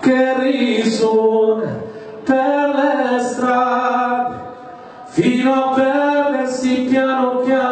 che risuona per le strade, fino a perdersi piano piano.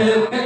Hallelujah.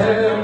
Yeah.